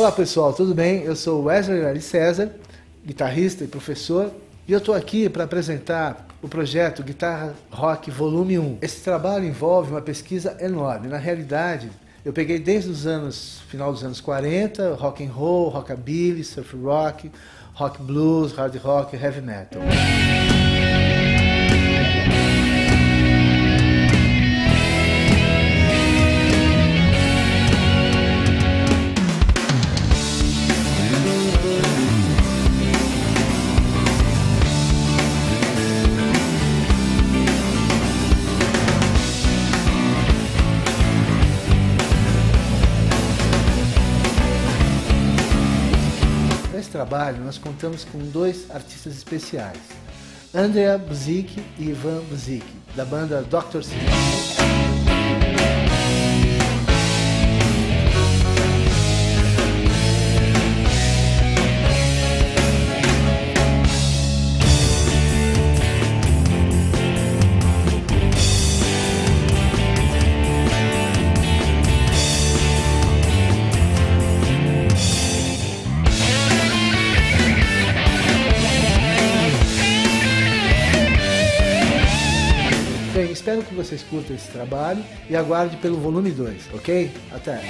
Olá pessoal, tudo bem? Eu sou Wesley Ari César, guitarrista e professor, e eu estou aqui para apresentar o projeto Guitarra Rock Volume 1. Esse trabalho envolve uma pesquisa enorme. Na realidade, eu peguei desde os anos final dos anos 40, rock and roll, rockabilly, surf rock, rock blues, hard rock, heavy metal. Trabalho, nós contamos com dois artistas especiais, Andrea Buzik e Ivan Buzik, da banda Dr. Sim. Bem, espero que vocês curtam esse trabalho e aguarde pelo volume 2, ok? Até!